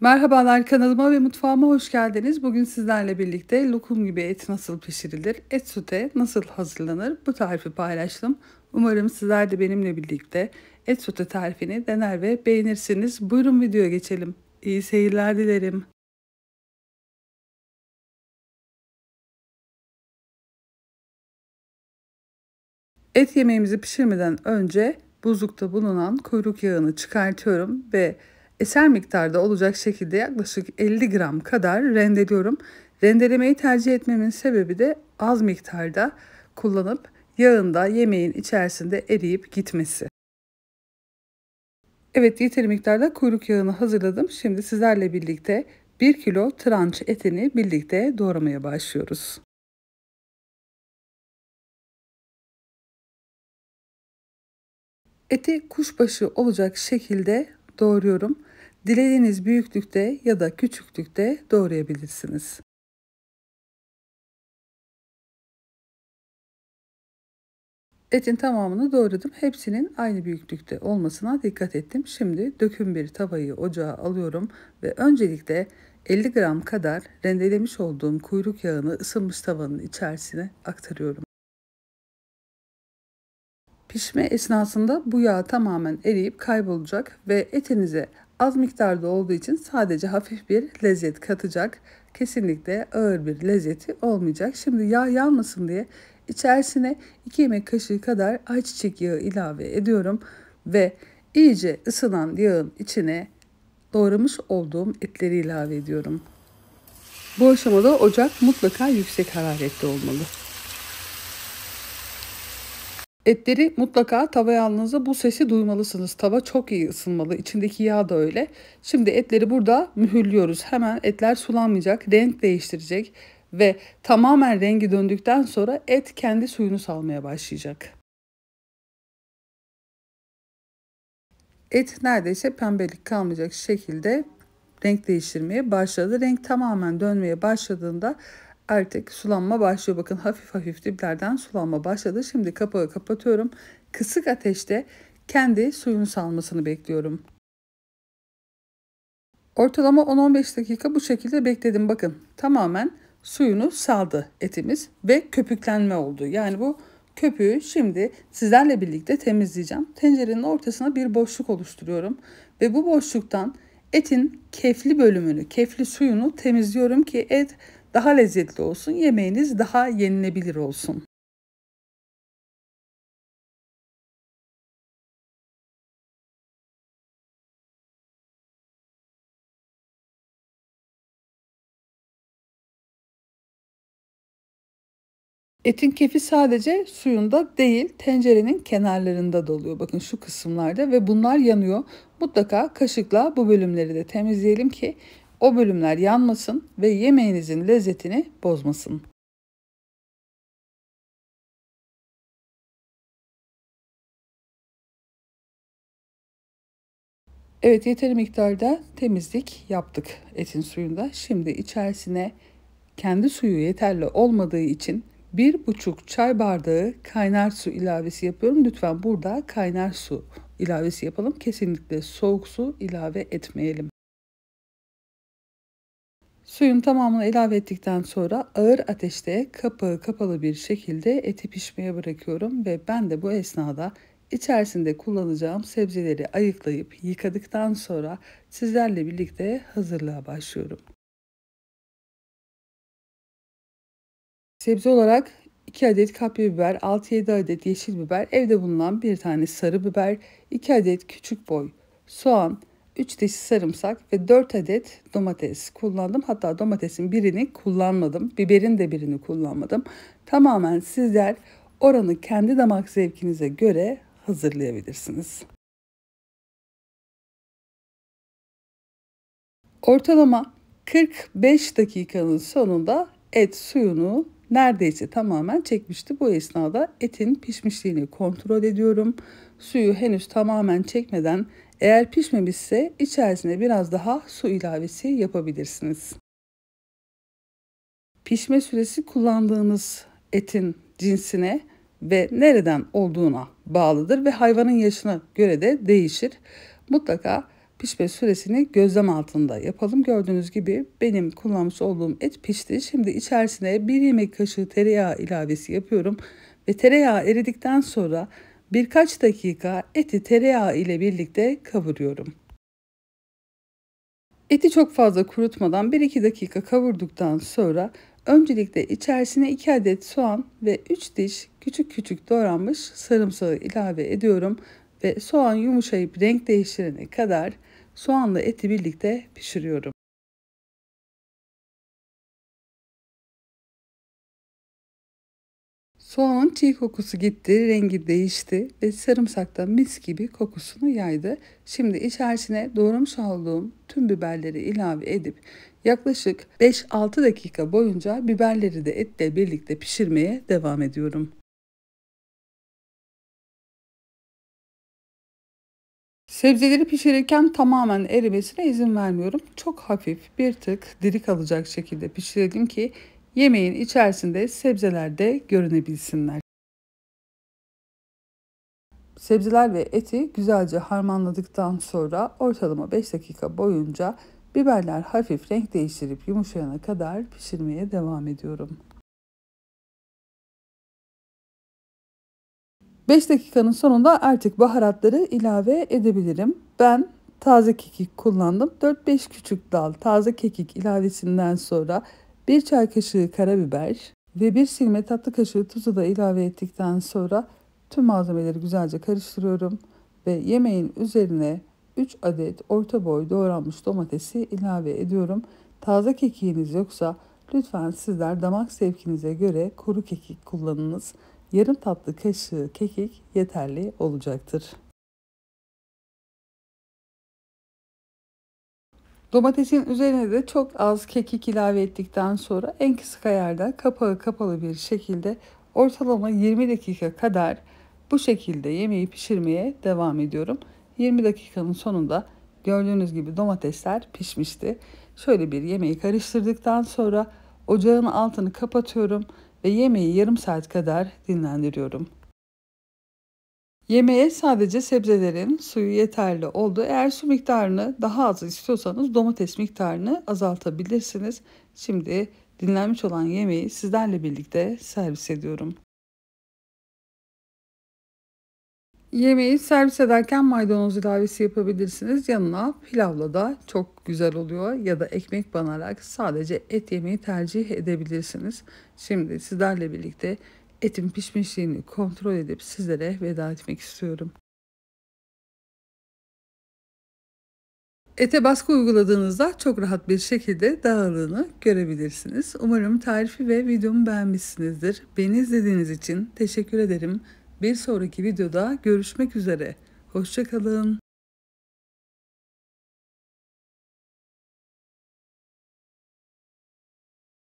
Merhabalar kanalıma ve mutfağıma hoş geldiniz. Bugün sizlerle birlikte lokum gibi et nasıl pişirilir, et sute nasıl hazırlanır bu tarifi paylaştım. Umarım sizler de benimle birlikte et sute tarifini dener ve beğenirsiniz. Buyurun videoya geçelim. İyi seyirler dilerim. Et yemeğimizi pişirmeden önce buzlukta bulunan kuyruk yağını çıkartıyorum ve eser miktarda olacak şekilde yaklaşık 50 gram kadar rendeliyorum. Rendelemeyi tercih etmemin sebebi de az miktarda kullanıp yağında yemeğin içerisinde eriyip gitmesi. Evet yeteri miktarda kuyruk yağını hazırladım. Şimdi sizlerle birlikte 1 kilo tranç etini birlikte doğramaya başlıyoruz. Eti kuşbaşı olacak şekilde doğruyorum. Dilediğiniz büyüklükte ya da küçüklükte doğrayabilirsiniz. Etin tamamını doğradım. Hepsinin aynı büyüklükte olmasına dikkat ettim. Şimdi döküm bir tavayı ocağa alıyorum ve öncelikle 50 gram kadar rendelemiş olduğum kuyruk yağını ısınmış tavanın içerisine aktarıyorum. Pişme esnasında bu yağ tamamen eriyip kaybolacak ve etinize az miktarda olduğu için sadece hafif bir lezzet katacak. Kesinlikle ağır bir lezzeti olmayacak. Şimdi yağ yanmasın diye içerisine 2 yemek kaşığı kadar ayçiçek yağı ilave ediyorum ve iyice ısınan yağın içine doğramış olduğum etleri ilave ediyorum. Bu aşamada ocak mutlaka yüksek hararette olmalı. Etleri mutlaka tavaya aldığınızda bu sesi duymalısınız. Tava çok iyi ısınmalı. İçindeki yağ da öyle. Şimdi etleri burada mühürlüyoruz. Hemen etler sulanmayacak, renk değiştirecek ve tamamen rengi döndükten sonra et kendi suyunu salmaya başlayacak. Et neredeyse pembelik kalmayacak şekilde renk değiştirmeye başladı. Renk tamamen dönmeye başladığında artık sulanma başlıyor. Bakın hafif hafif diplerden sulanma başladı. Şimdi kapağı kapatıyorum. Kısık ateşte kendi suyunu salmasını bekliyorum. Ortalama 10-15 dakika bu şekilde bekledim. Bakın tamamen suyunu saldı etimiz ve köpüklenme oldu. Yani bu köpüğü şimdi sizlerle birlikte temizleyeceğim. Tencerenin ortasına bir boşluk oluşturuyorum ve bu boşluktan etin kefli bölümünü, kefli suyunu temizliyorum ki et daha lezzetli olsun, yemeğiniz daha yenilebilir olsun. Etin kefi sadece suyunda değil tencerenin kenarlarında doluyor. Bakın şu kısımlarda ve bunlar yanıyor. Mutlaka kaşıkla bu bölümleri de temizleyelim ki o bölümler yanmasın ve yemeğinizin lezzetini bozmasın. Evet yeteri miktarda temizlik yaptık etin suyunda. Şimdi içerisine kendi suyu yeterli olmadığı için bir buçuk çay bardağı kaynar su ilavesi yapıyorum. Lütfen burada kaynar su ilavesi yapalım. Kesinlikle soğuk su ilave etmeyelim. Suyun tamamını ilave ettikten sonra ağır ateşte kapağı kapalı bir şekilde eti pişmeye bırakıyorum ve ben de bu esnada içerisinde kullanacağım sebzeleri ayıklayıp yıkadıktan sonra sizlerle birlikte hazırlığa başlıyorum. Sebze olarak 2 adet kapya biber, 6-7 adet yeşil biber, evde bulunan bir tane sarı biber, 2 adet küçük boy soğan, 3 diş sarımsak ve 4 adet domates kullandım. Hatta domatesin birini kullanmadım. Biberin de birini kullanmadım. Tamamen sizler oranı kendi damak zevkinize göre hazırlayabilirsiniz. Ortalama 45 dakikanın sonunda et suyunu neredeyse tamamen çekmişti. Bu esnada etin pişmişliğini kontrol ediyorum. Suyu henüz tamamen çekmeden eğer pişmemişse içerisine biraz daha su ilavesi yapabilirsiniz. Pişme süresi kullandığınız etin cinsine ve nereden olduğuna bağlıdır ve hayvanın yaşına göre de değişir. Mutlaka pişme süresini gözlem altında yapalım. Gördüğünüz gibi benim kullanmış olduğum et pişti. Şimdi içerisine bir yemek kaşığı tereyağı ilavesi yapıyorum. Ve tereyağı eridikten sonra birkaç dakika eti tereyağı ile birlikte kavuruyorum. Eti çok fazla kurutmadan 1-2 dakika kavurduktan sonra öncelikle içerisine 2 adet soğan ve 3 diş küçük küçük doğranmış sarımsağı ilave ediyorum ve soğan yumuşayıp renk değiştirene kadar soğanla eti birlikte pişiriyorum. Soğanın çiğ kokusu gitti, rengi değişti ve sarımsak da mis gibi kokusunu yaydı. Şimdi içerisine doğramış olduğum tüm biberleri ilave edip yaklaşık 5-6 dakika boyunca biberleri de etle birlikte pişirmeye devam ediyorum. Sebzeleri pişirirken tamamen erimesine izin vermiyorum. Çok hafif bir tık diri kalacak şekilde pişirelim ki yemeğin içerisinde sebzeler de görünebilsinler. Sebzeler ve eti güzelce harmanladıktan sonra ortalama 5 dakika boyunca biberler hafif renk değiştirip yumuşayana kadar pişirmeye devam ediyorum. 5 dakikanın sonunda artık baharatları ilave edebilirim. Ben taze kekik kullandım. 4-5 küçük dal taze kekik ilavesinden sonra 1 çay kaşığı karabiber ve 1 silme tatlı kaşığı tuzu da ilave ettikten sonra tüm malzemeleri güzelce karıştırıyorum ve yemeğin üzerine 3 adet orta boy doğranmış domatesi ilave ediyorum. Taze kekiğiniz yoksa lütfen sizler damak zevkinize göre kuru kekik kullanınız yarım tatlı kaşığı kekik yeterli olacaktır. Domatesin üzerine de çok az kekik ilave ettikten sonra en kısık ayarda kapağı kapalı bir şekilde ortalama 20 dakika kadar bu şekilde yemeği pişirmeye devam ediyorum. 20 dakikanın sonunda gördüğünüz gibi domatesler pişmişti. Şöyle bir yemeği karıştırdıktan sonra ocağın altını kapatıyorum ve yemeği yarım saat kadar dinlendiriyorum. Yemeğe sadece sebzelerin suyu yeterli oldu. Eğer su miktarını daha az istiyorsanız domates miktarını azaltabilirsiniz. Şimdi dinlenmiş olan yemeği sizlerle birlikte servis ediyorum. Yemeği servis ederken maydanoz ilavesi yapabilirsiniz. Yanına pilavla da çok güzel oluyor ya da ekmek banarak sadece et yemeği tercih edebilirsiniz. Şimdi sizlerle birlikte etin pişmişliğini kontrol edip sizlere veda etmek istiyorum. Ete baskı uyguladığınızda çok rahat bir şekilde dağılığını görebilirsiniz. Umarım tarifi ve videomu beğenmişsinizdir. Beni izlediğiniz için teşekkür ederim. Bir sonraki videoda görüşmek üzere. Hoşçakalın.